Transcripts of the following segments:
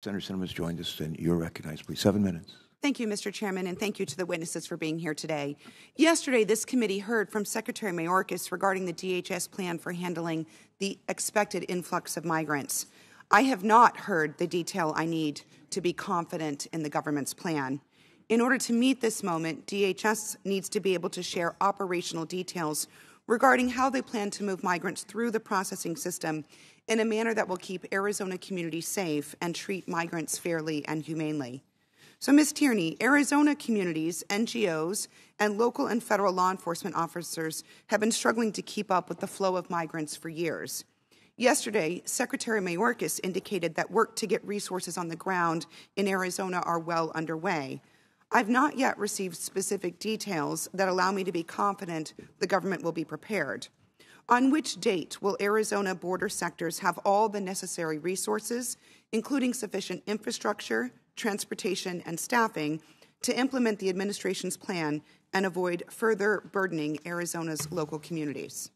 Senator Sinema joined us, and you're recognized, please. Seven minutes. Thank you, Mr. Chairman, and thank you to the witnesses for being here today. Yesterday, this committee heard from Secretary Mayorkas regarding the DHS plan for handling the expected influx of migrants. I have not heard the detail I need to be confident in the government's plan. In order to meet this moment, DHS needs to be able to share operational details regarding how they plan to move migrants through the processing system in a manner that will keep Arizona communities safe and treat migrants fairly and humanely. So, Ms. Tierney, Arizona communities, NGOs, and local and federal law enforcement officers have been struggling to keep up with the flow of migrants for years. Yesterday, Secretary Mayorkas indicated that work to get resources on the ground in Arizona are well underway. I've not yet received specific details that allow me to be confident the government will be prepared. On which date will Arizona border sectors have all the necessary resources, including sufficient infrastructure, transportation, and staffing, to implement the administration's plan and avoid further burdening Arizona's local communities?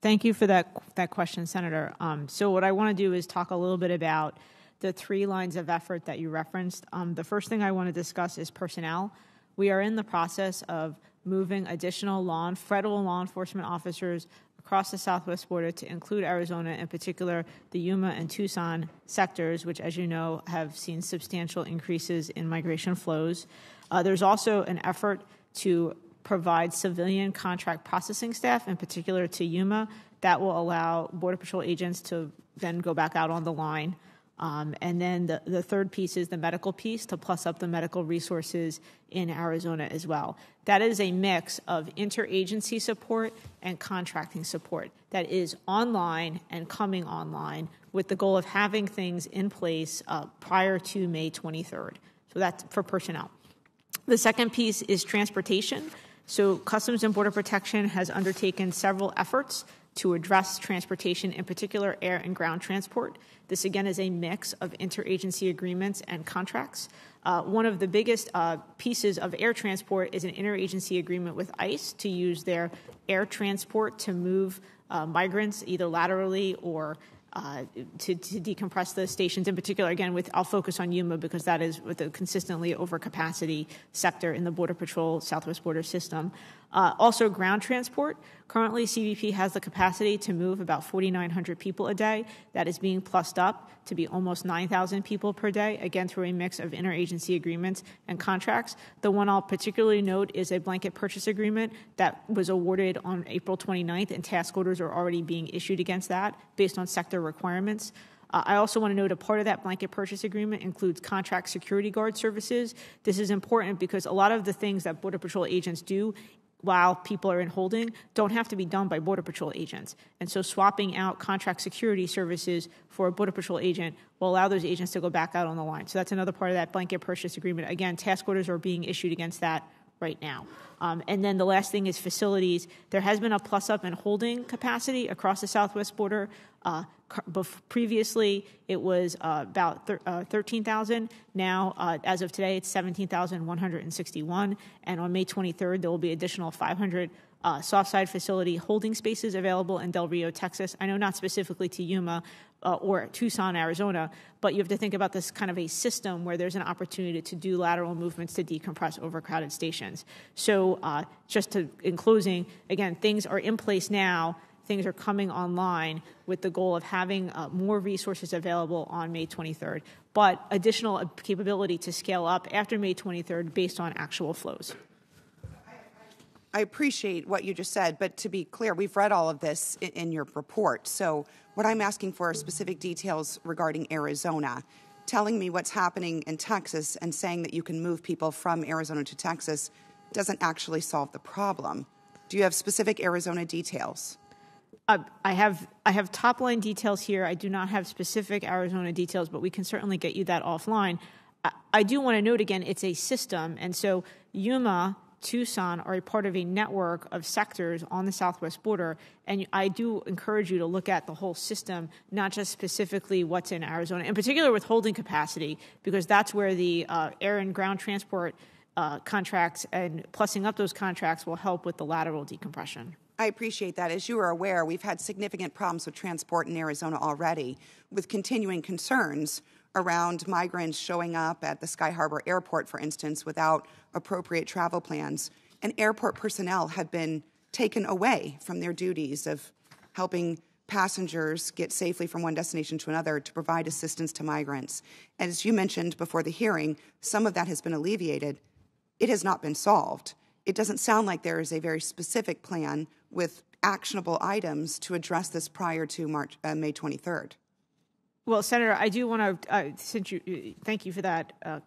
Thank you for that that question, Senator. Um, so, what I want to do is talk a little bit about the three lines of effort that you referenced. Um, the first thing I want to discuss is personnel. We are in the process of moving additional law federal law enforcement officers across the southwest border to include Arizona, in particular the Yuma and Tucson sectors, which, as you know, have seen substantial increases in migration flows. Uh, there's also an effort to provide civilian contract processing staff, in particular to Yuma, that will allow Border Patrol agents to then go back out on the line. Um, and then the, the third piece is the medical piece to plus up the medical resources in Arizona as well. That is a mix of interagency support and contracting support that is online and coming online with the goal of having things in place uh, prior to May 23rd. So that's for personnel. The second piece is transportation. So, Customs and Border Protection has undertaken several efforts to address transportation, in particular air and ground transport. This again is a mix of interagency agreements and contracts. Uh, one of the biggest uh, pieces of air transport is an interagency agreement with ICE to use their air transport to move uh, migrants either laterally or uh, to, to, decompress the stations in particular again with i'll focus on yuma because that is with a consistently overcapacity sector in the border patrol southwest border system uh, also ground transport currently cbp has the capacity to move about 4900 people a day that is being plussed up to be almost 9000 people per day again through a mix of interagency agreements and contracts the one i'll particularly note is a blanket purchase agreement that was awarded on april 29th and task orders are already being issued against that based on sector requirements. Uh, I also want to note a part of that blanket purchase agreement includes contract security guard services. This is important because a lot of the things that Border Patrol agents do while people are in holding don't have to be done by Border Patrol agents. And so swapping out contract security services for a Border Patrol agent will allow those agents to go back out on the line. So that's another part of that blanket purchase agreement. Again, task orders are being issued against that right now. Um, and then the last thing is facilities. There has been a plus up in holding capacity across the southwest border. Uh, previously, it was uh, about thir- uh, 13,000. Now, uh, as of today, it's 17,161. And on May 23rd, there will be additional 500 uh, soft side facility holding spaces available in Del Rio, Texas. I know not specifically to Yuma uh, or Tucson, Arizona, but you have to think about this kind of a system where there's an opportunity to do lateral movements to decompress overcrowded stations. So, uh, just to, in closing, again, things are in place now. Things are coming online with the goal of having uh, more resources available on May 23rd, but additional capability to scale up after May 23rd based on actual flows. I appreciate what you just said, but to be clear, we've read all of this in, in your report. So, what I'm asking for are specific details regarding Arizona. Telling me what's happening in Texas and saying that you can move people from Arizona to Texas doesn't actually solve the problem. Do you have specific Arizona details? Uh, I have I have top line details here. I do not have specific Arizona details, but we can certainly get you that offline. I, I do want to note again, it's a system, and so Yuma Tucson are a part of a network of sectors on the southwest border. And I do encourage you to look at the whole system, not just specifically what's in Arizona, in particular with holding capacity, because that's where the uh, air and ground transport uh, contracts and plussing up those contracts will help with the lateral decompression. I appreciate that. As you are aware, we've had significant problems with transport in Arizona already, with continuing concerns around migrants showing up at the Sky Harbor Airport, for instance, without appropriate travel plans. And airport personnel have been taken away from their duties of helping passengers get safely from one destination to another to provide assistance to migrants. As you mentioned before the hearing, some of that has been alleviated. It has not been solved. It doesn't sound like there is a very specific plan with actionable items to address this prior to March, uh, May 23rd. Well, Senator, I do want to, uh, since you, thank you for that uh,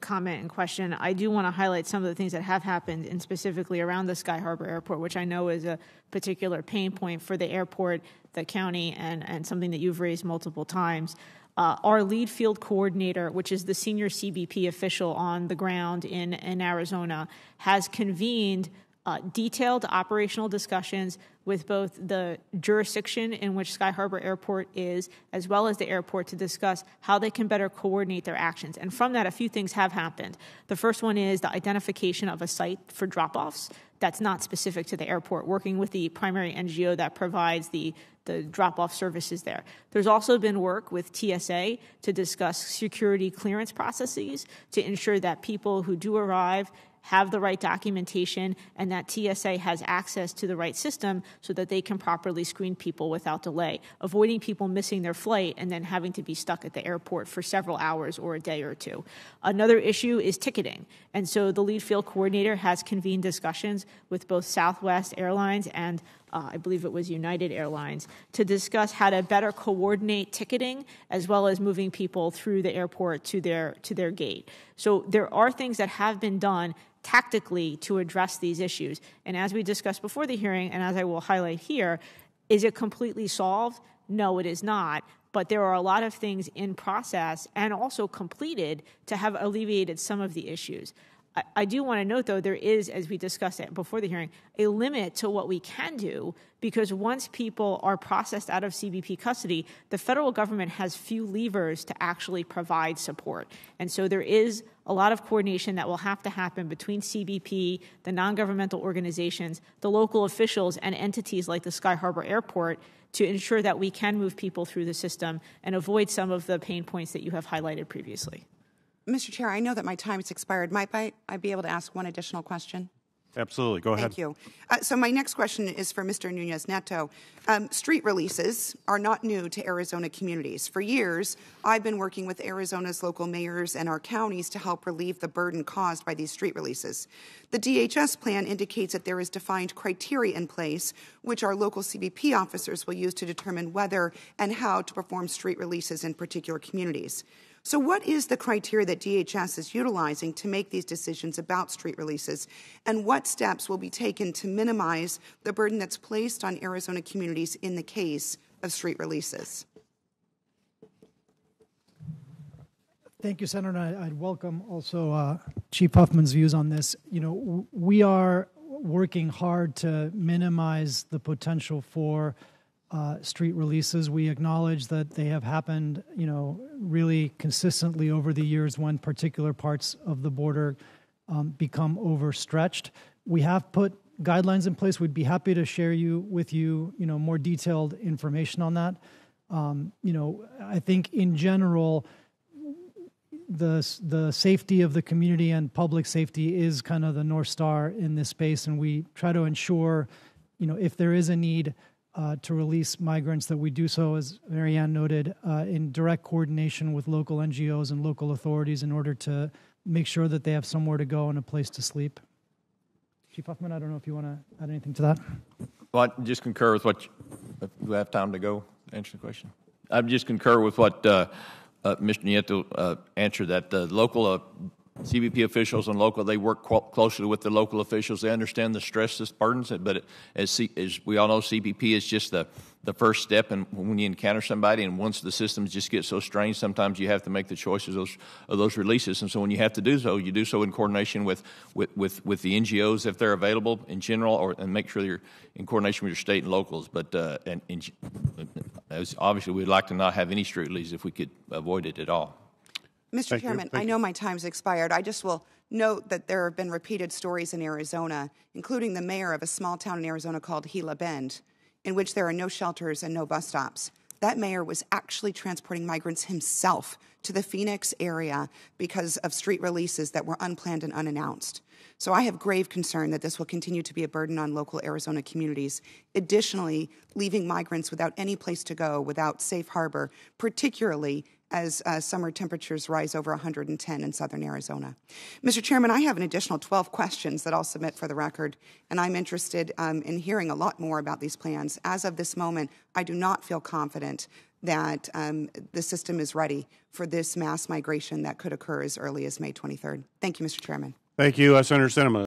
comment and question. I do want to highlight some of the things that have happened, and specifically around the Sky Harbor Airport, which I know is a particular pain point for the airport, the county, and, and something that you've raised multiple times. Uh, our lead field coordinator, which is the senior CBP official on the ground in, in Arizona, has convened uh, detailed operational discussions with both the jurisdiction in which Sky Harbor Airport is, as well as the airport, to discuss how they can better coordinate their actions. And from that, a few things have happened. The first one is the identification of a site for drop offs that's not specific to the airport, working with the primary NGO that provides the the drop off services there. There's also been work with TSA to discuss security clearance processes to ensure that people who do arrive have the right documentation, and that TSA has access to the right system so that they can properly screen people without delay, avoiding people missing their flight and then having to be stuck at the airport for several hours or a day or two. Another issue is ticketing. And so the lead field coordinator has convened discussions with both Southwest Airlines and uh, I believe it was United Airlines, to discuss how to better coordinate ticketing as well as moving people through the airport to their to their gate. So there are things that have been done tactically to address these issues. And as we discussed before the hearing, and as I will highlight here, is it completely solved? No, it is not. But there are a lot of things in process and also completed to have alleviated some of the issues. I, do want to note, though, there is, as we discussed it before the hearing, a limit to what we can do because once people are processed out of CBP custody, the federal government has few levers to actually provide support. And so there is a lot of coordination that will have to happen between CBP, the non governmental organizations, the local officials, and entities like the Sky Harbor Airport to ensure that we can move people through the system and avoid some of the pain points that you have highlighted previously. Mr. Chair, I know that my time has expired. Might I, I be able to ask one additional question? Absolutely. Go ahead. Thank you. Uh, so, my next question is for Mr. Nunez Neto. Um, street releases are not new to Arizona communities. For years, I've been working with Arizona's local mayors and our counties to help relieve the burden caused by these street releases. The DHS plan indicates that there is defined criteria in place, which our local CBP officers will use to determine whether and how to perform street releases in particular communities. So, what is the criteria that DHS is utilizing to make these decisions about street releases? And what steps will be taken to minimize the burden that's placed on Arizona communities in the case of street releases? Thank you, Senator. I'd welcome also uh, Chief Huffman's views on this. You know, we are working hard to minimize the potential for uh, street releases. We acknowledge that they have happened, you know, really consistently over the years when particular parts of the border um, become overstretched. We have put guidelines in place. We'd be happy to share you with you, you know, more detailed information on that. Um, you know, I think in general, the the safety of the community and public safety is kind of the north star in this space, and we try to ensure, you know, if there is a need uh, to release migrants that we do so, as Marianne noted, uh, in direct coordination with local NGOs and local authorities in order to make sure that they have somewhere to go and a place to sleep. Chief Huffman, I don't know if you want to add anything to that. Well, I just concur with what. You, we have time to go answer the question. I just concur with what uh, uh Mr. Nieto uh, answered. That the local uh, CBP officials and local, they work closely with the local officials. They understand the stress this burdens it, but as, C, as we all know, CBP is just the, the first step. And when you encounter somebody, and once the systems just get so strained, sometimes you have to make the choices of those, of those releases. And so when you have to do so, you do so in coordination with, with, with, with the NGOs if they're available in general, or and make sure you're in coordination with your state and locals. But uh, and, and obviously, we'd like to not have any street releases if we could avoid it at all. Mr. Thank. Chairman, I know my time's expired. I just will note that there have been repeated stories in Arizona, including the mayor of a small town in Arizona called Gila Bend, in which there are no shelters and no bus stops. That mayor was actually transporting migrants himself to the Phoenix area because of street releases that were unplanned and unannounced. So I have grave concern that this will continue to be a burden on local Arizona communities. Additionally, leaving migrants without any place to go, without safe harbor, particularly as uh, summer temperatures rise over 110 in southern Arizona. Mr. Chairman, I have an additional 12 questions that I'll submit for the record, and I'm interested um, in hearing a lot more about these plans. As of this moment, I do not feel confident that um, the system is ready for this mass migration that could occur as early as May 23rd. Thank you, Mr. Chairman. Thank you, uh, Senator Sinema.